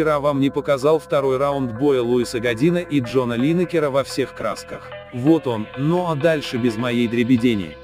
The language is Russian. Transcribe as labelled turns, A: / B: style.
A: Вчера вам не показал второй раунд боя Луиса Година и Джона Линнекера во всех красках. Вот он, ну а дальше без моей дребедени.